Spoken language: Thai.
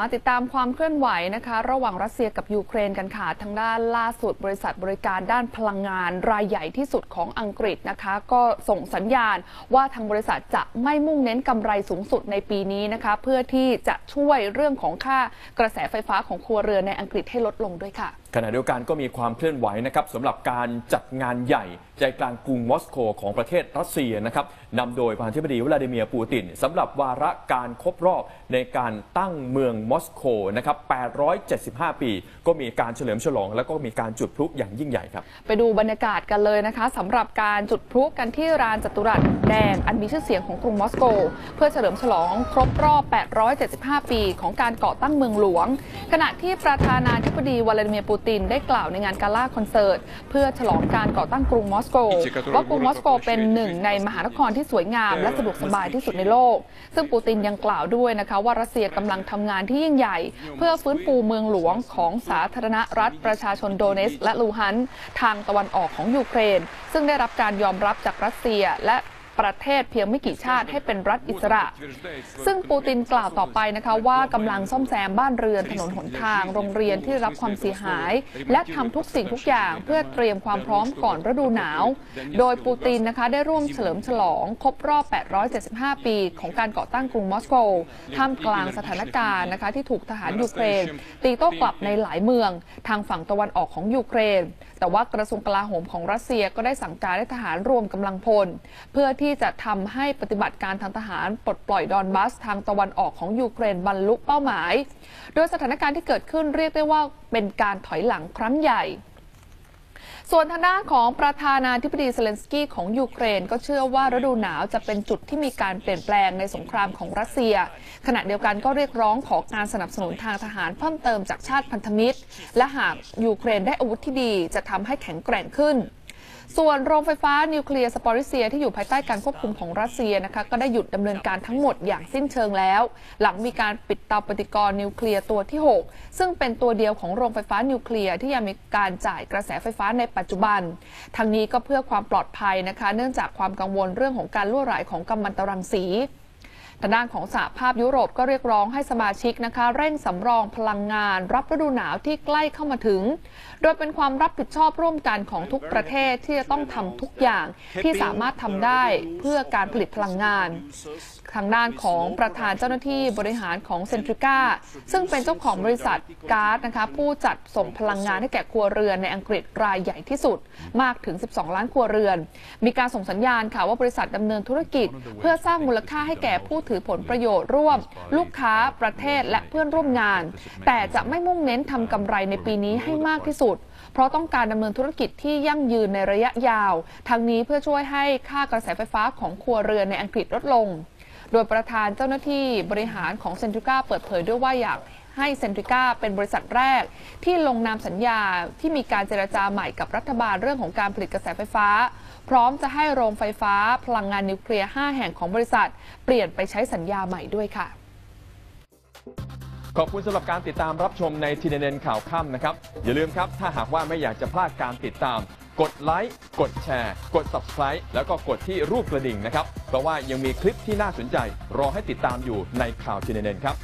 มาติดตามความเคลื่อนไหวนะคะ ระหว่างรัสเซียกับยูเครนกันค่ะ ทางด้านล่าสุดบริษัทบริการด้านพลังงานรายใหญ่ที่สุดของอังกฤษนะคะ ก็ส่งสัญญาณว่าทางบริษัทจะไม่มุ่งเน้นกำไรสูงสุดในปีนี้นะคะ เพื่อที่จะช่วยเรื่องของค่ากระแสไฟฟ้าของครัวเรือนในอังกฤษให้ลดลงด้วยค่ะขณะเดียวกันก็มีความเคลื่อนไหวนะครับสำหรับการจัดงานใหญ่ ใจกลางกรุงมอสโกของประเทศรัสเซียนะครับนำโดยประธานาธิบดีวลาดิเมียร์ปูตินสำหรับวาระการครบรอบในการตั้งเมืองมอสโกนะครับ 875 ปี ก็มีการเฉลิมฉลอง แล้วก็มีการจุดพลุอย่างยิ่งใหญ่ครับ ไปดูบรรยากาศกันเลยนะคะสำหรับการจุดพลุกันที่ลานจัตุรัสแดงอันมีชื่อเสียงของกรุงมอสโก เพื่อเฉลิมฉลองครบรอบ 875 ปี ของการก่อตั้งเมืองหลวง ขณะที่ประธานาธิบดีวลาดิเมียร์ปูตินได้กล่าวในงานกาล่าคอนเสิร์ต เพื่อฉลองการก่อตั้งกรุงมอสโกว่ากรุงมอสโกเป็นหนึ่งในมหานครที่สวยงามและสะดวกสบายที่สุดในโลก ซึ่งปูตินยังกล่าวด้วยนะคะว่ารัสเซียกำลังทำงานที่ยิ่งใหญ่ เพื่อฟื้นฟูเมืองหลวงของสาธารณรัฐประชาชนโดเนสและลูฮันทางตะวันออกของยูเครน ซึ่งได้รับการยอมรับจากรัสเซียและ ประเทศเพียงไม่กี่ชาติให้เป็นรัฐอิสระ ซึ่งปูตินกล่าวต่อไปนะคะว่ากำลังซ่อมแซมบ้านเรือนถนนหนทาง โรงเรียนที่รับความเสียหาย และทำทุกสิ่งทุกอย่างเพื่อเตรียมความพร้อมก่อนฤดูหนาว โดยปูตินนะคะได้ร่วมเฉลิมฉลองครบรอบ 875 ปี ของการก่อตั้งกรุงมอสโกท่ามกลางสถานการณ์นะคะที่ถูกทหารยูเครน ตีโต้กลับในหลายเมือง ทางฝั่งตะวันออกของยูเครน แต่ว่ากระทรวงกลาโหมของรัสเซียก็ได้สั่งการให้ทหารรวมกำลังพล เพื่อที่ที่จะทำให้ปฏิบัติการทางทหารปลดปล่อยดอนบาสทางตะวันออกของยูเครนบรรลุเป้าหมาย โดยสถานการณ์ที่เกิดขึ้นเรียกได้ว่าเป็นการถอยหลังครั้งใหญ่ส่วนทางด้านของประธานาธิบดีเซเลนสกี้ของยูเครน ก็เชื่อว่าฤดูหนาวจะเป็นจุดที่มีการเปลี่ยนแปลงในสงครามของรัสเซีย ขณะเดียวกันก็เรียกร้องขอการสนับสนุนทางทหารเพิ่มเติมจากชาติพันธมิตร และหากยูเครนได้อาวุธที่ดีจะทำให้แข็งแกร่งขึ้น ส่วนโรงไฟฟ้านิวเคลียร์ซาปอริเซียที่อยู่ภายใต้การควบคุมของรัสเซียนะคะก็ได้หยุดดำเนินการทั้งหมดอย่างสิ้นเชิงแล้ว หลังมีการปิดเตาปฏิกรณ์นิวเคลียร์ตัวที่ 6 ซึ่งเป็นตัวเดียวของโรงไฟฟ้านิวเคลียร์ที่ยังมีการจ่ายกระแสไฟฟ้าในปัจจุบัน ทั้งนี้ก็เพื่อความปลอดภัยนะคะ เนื่องจากความกังวลเรื่องของการรั่วไหลของกัมมันตรังสี ทางด้านของสหภาพยุโรปก็เรียกร้องให้สมาชิกนะคะ เร่งสำรองพลังงาน รับฤดูหนาวที่ใกล้เข้ามาถึง โดยเป็นความรับผิดชอบร่วมกันของทุกประเทศที่จะต้องทำทุกอย่างที่สามารถทำได้เพื่อการผลิตพลังงานทางด้านของประธานเจ้าหน้าที่บริหารของเซนทริก้าซึ่งเป็นเจ้าของบริษัทก๊าซนะคะผู้จัดส่งพลังงานให้แก่ครัวเรือนในอังกฤษรายใหญ่ที่สุดมากถึง 12 ล้านครัวเรือน มีการส่งสัญญาณค่ะว่าบริษัทดำเนินธุรกิจ เพื่อสร้างมูลค่าให้แก่ผู้ถือผลประโยชน์ร่วม ลูกค้าประเทศและเพื่อนร่วมงาน แต่จะไม่มุ่งเน้นทำกำไรในปีนี้ให้มากที่สุด เพราะต้องการดำเนินธุรกิจที่ยั่งยืนในระยะยาว ทั้งนี้เพื่อช่วยให้ค่ากระแสไฟฟ้าของครัวเรือนในอังกฤษลดลง โดยประธานเจ้าหน้าที่บริหารของเซนทริก้าเปิดเผยด้วยว่าอยากให้เซนทริก้าเป็นบริษัทแรก ที่ลงนามสัญญาที่มีการเจรจาใหม่กับรัฐบาลเรื่องของการผลิตกระแสไฟฟ้า พร้อมจะให้โรงไฟฟ้าพลังงานนิวเคลียร์ 5 แห่งของบริษัท เปลี่ยนไปใช้สัญญาใหม่ด้วยค่ะ ขอบคุณสำหรับการติดตามรับชมในทีเด็นข่าวค่ำนะครับ อย่าลืมครับ ถ้าหากว่าไม่อยากจะพลาดการติดตาม กดไลค์กดแชร์ กด subscribe แล้วก็กดที่รูปกระดิ่งนะครับ เพราะว่ายังมีคลิปที่น่าสนใจ รอให้ติดตามอยู่ในข่าวทีเด็นครับ